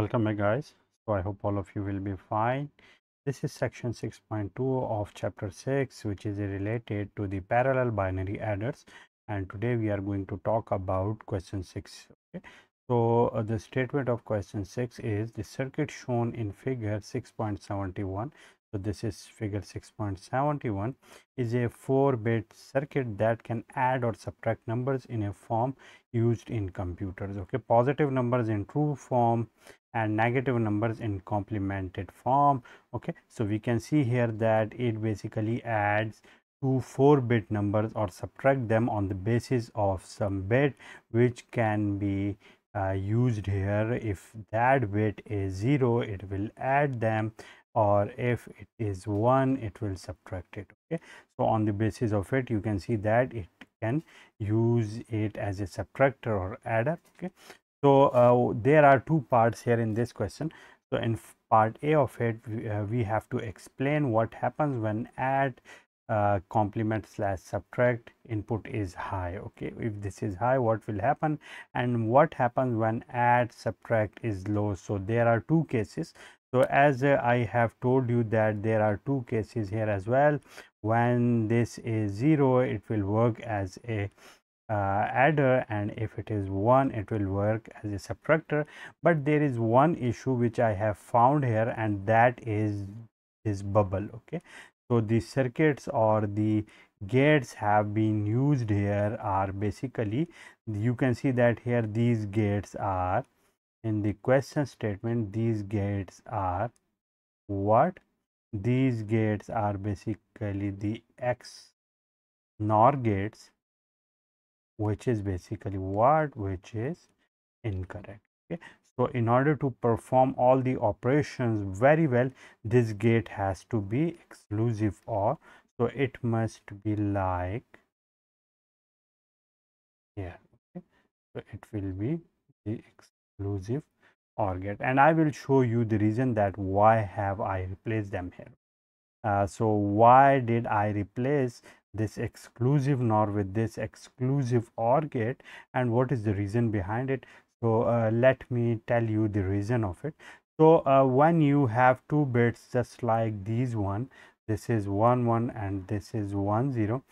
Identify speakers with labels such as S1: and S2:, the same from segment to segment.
S1: Welcome back guys. So I hope all of you will be fine. This is section 6.2 of chapter 6 which is related to the parallel binary adders and today we are going to talk about question 6. Okay. So uh, the statement of question 6 is the circuit shown in figure 6.71 so this is figure 6.71 is a 4-bit circuit that can add or subtract numbers in a form used in computers. Okay, positive numbers in true form and negative numbers in complemented form. Okay, so we can see here that it basically adds two 4-bit numbers or subtract them on the basis of some bit which can be uh, used here if that bit is 0 it will add them or if it is 1 it will subtract it okay? So on the basis of it you can see that it can use it as a subtractor or adder okay? So uh, there are two parts here in this question. So in part a of it we, uh, we have to explain what happens when add uh, complement slash subtract input is high okay? If this is high what will happen? And what happens when add subtract is low? So there are two cases so as i have told you that there are two cases here as well. When this is 0 it will work as a uh, adder and if it is 1 it will work as a subtractor. But there is one issue which i have found here and that is this bubble okay? So the circuits or the gates have been used here are basically you can see that here these gates are in the question statement these gates are what? These gates are basically the x nor gates which is basically what? Which is incorrect. Okay. So in order to perform all the operations very well this gate has to be exclusive or so it must be like here. Okay. So it will be the exclusive OR gate and I will show you the reason that why have I replaced them here. Uh, so why did I replace this exclusive NOR with this exclusive OR gate and what is the reason behind it. So uh, let me tell you the reason of it. So uh, when you have two bits just like these one this is 1 1 and this is 1 0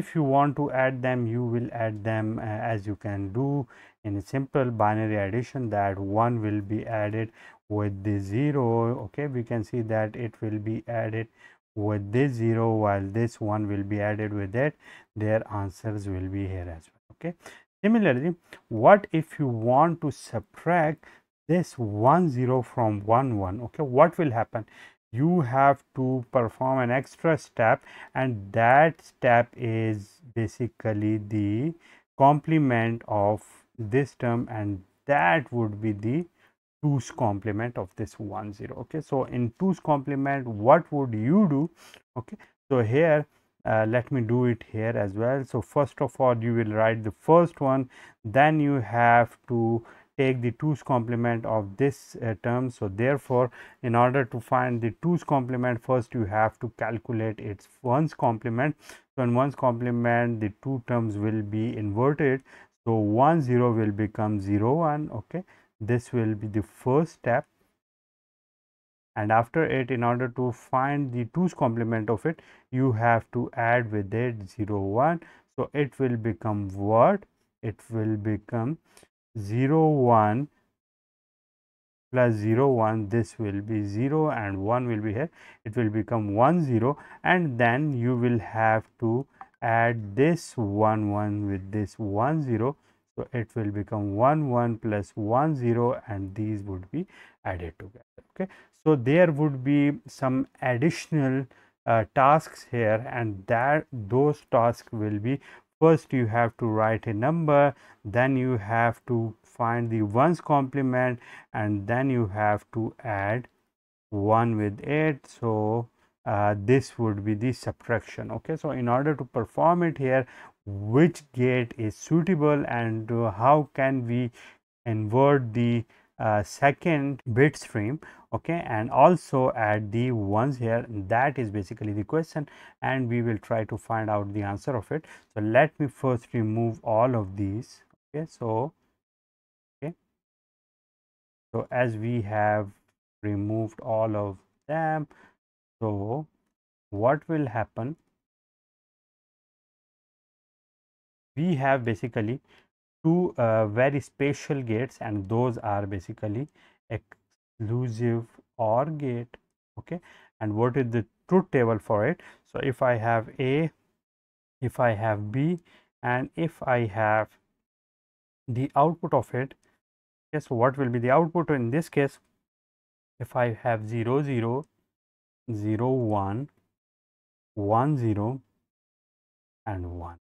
S1: if you want to add them you will add them uh, as you can do in a simple binary addition that 1 will be added with the 0 okay we can see that it will be added with this 0 while this 1 will be added with it. Their answers will be here as well. Okay. Similarly what if you want to subtract this 1 0 from 1 1 okay what will happen you have to perform an extra step and that step is basically the complement of this term and that would be the 2's complement of this 1 0 okay so in 2's complement what would you do? Okay so here uh, let me do it here as well. So first of all you will write the first one then you have to take the 2's complement of this uh, term. So, therefore, in order to find the 2's complement first you have to calculate its 1's complement. So, in 1's complement the two terms will be inverted. So, 1 0 will become 0 1 okay. This will be the first step and after it in order to find the 2's complement of it you have to add with it 0 1. So, it will become what? It will become 0 1 plus 0 1 this will be 0 and 1 will be here. It will become 1 0 and then you will have to add this 1 1 with this 1 0 so it will become 1 1 plus 1 0 and these would be added together. Okay. So there would be some additional uh, tasks here and that those tasks will be first you have to write a number then you have to find the ones complement and then you have to add 1 with it. So uh, this would be the subtraction. Okay so in order to perform it here which gate is suitable and uh, how can we invert the Uh, second bit stream okay and also add the ones here. That is basically the question and we will try to find out the answer of it. So let me first remove all of these okay. So okay. So as we have removed all of them so what will happen? We have basically two uh, very special gates and those are basically exclusive OR gate okay? And what is the truth table for it? So if i have a if i have b and if i have the output of it so what will be the output? In this case if i have 0 0 0 1 1 0 and 1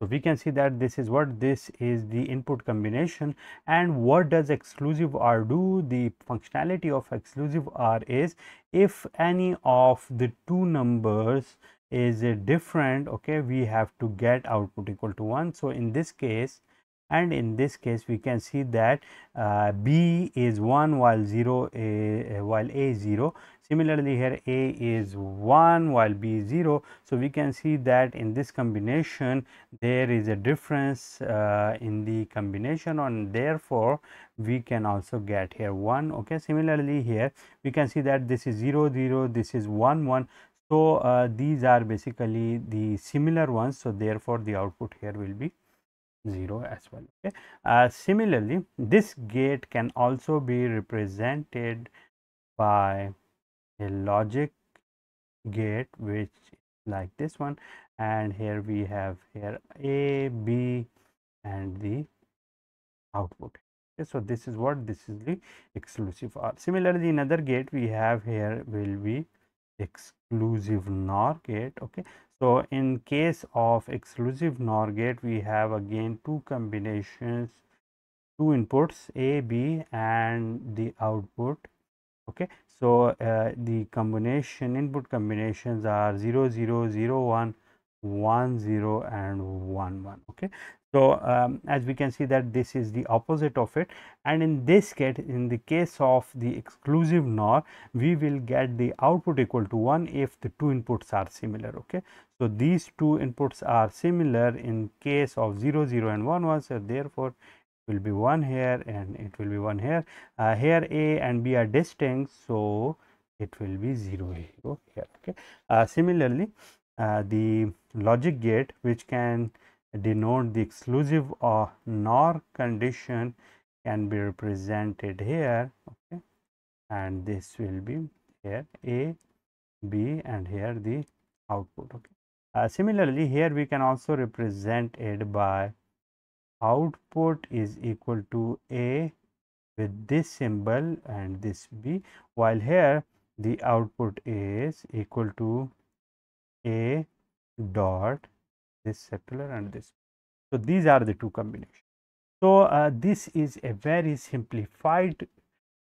S1: so we can see that this is what this is the input combination and what does exclusive OR do? The functionality of exclusive OR is if any of the two numbers is different okay we have to get output equal to 1 so in this case and in this case we can see that uh, b is 1 while 0 a, while a is 0 similarly here a is 1 while b is 0 so we can see that in this combination there is a difference uh, in the combination and therefore we can also get here 1 okay. Similarly here we can see that this is 0 0 this is 1 1 so uh, these are basically the similar ones. So therefore the output here will be 0 as well. Okay. Uh, similarly this gate can also be represented by a logic gate which like this one and here we have here a b and the output. Okay, so this is what this is the exclusive or similarly another gate we have here will be exclusive NOR gate. Okay so in case of exclusive NOR gate we have again two combinations two inputs a b and the output. Okay so uh, the combination input combinations are 0 0 0 1 1 0 and 1 1 okay? So um, as we can see that this is the opposite of it. And in this case in the case of the exclusive NOR we will get the output equal to 1 if the two inputs are similar okay? So these two inputs are similar in case of 0 0 and 1 1 so therefore will be 1 here and it will be 1 here. Uh, here a and b are distinct so it will be 0 here okay uh, similarly uh, the logic gate which can denote the exclusive or NOR condition can be represented here okay. And this will be here a b and here the output okay. Uh, similarly here we can also represent it by output is equal to a with this symbol and this b while here the output is equal to a dot this circular and this. So, these are the two combinations. So, uh, this is a very simplified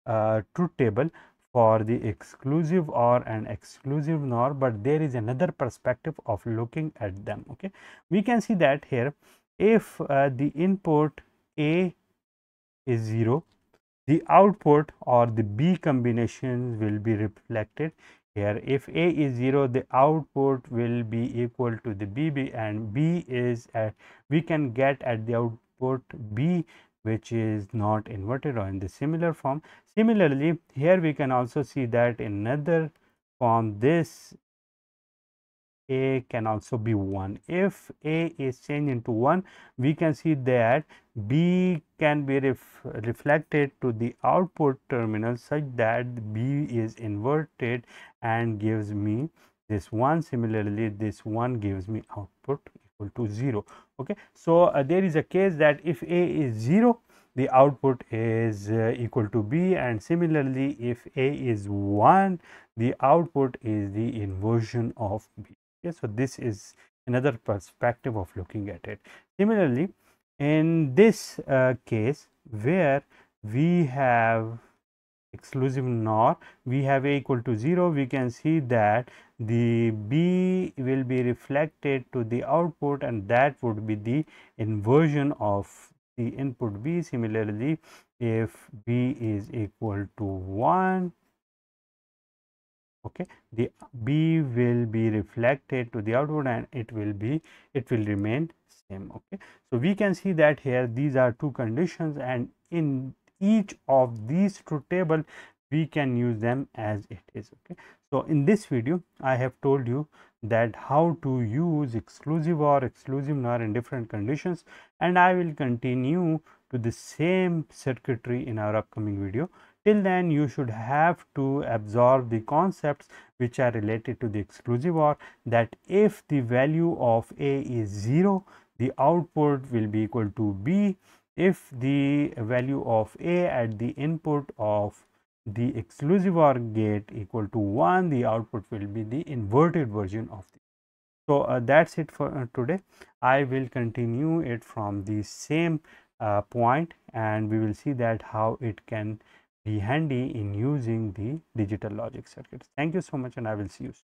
S1: uh, truth table for the exclusive OR and exclusive NOR, but there is another perspective of looking at them. Okay, We can see that here if uh, the input A is 0, the output or the B combinations will be reflected here. If a is 0 the output will be equal to the bb and b is at, we can get at the output b which is not inverted or in the similar form. Similarly here we can also see that in another form this a can also be 1 if a is changed into 1 we can see that b can be ref reflected to the output terminal such that b is inverted and gives me this 1 similarly this 1 gives me output equal to 0 okay? So uh, there is a case that if a is 0 the output is uh, equal to b. And similarly if a is 1 the output is the inversion of b okay so this is another perspective of looking at it. Similarly in this uh, case where we have exclusive NOR we have a equal to 0 we can see that the B will be reflected to the output and that would be the inversion of the input B. Similarly if B is equal to 1 okay the b will be reflected to the output and it will be it will remain same okay. So we can see that here these are two conditions and in each of these truth table we can use them as it is okay. So in this video i have told you that how to use exclusive or exclusive NOR in different conditions and i will continue to the same circuitry in our upcoming video till then you should have to absorb the concepts which are related to the exclusive or that if the value of a is 0 the output will be equal to b. If the value of a at the input of the exclusive OR gate equal to 1 the output will be the inverted version of the so uh, that's it for uh, today. I will continue it from the same uh, point and we will see that how it can handy in using the digital logic circuits thank you so much and i will see you soon.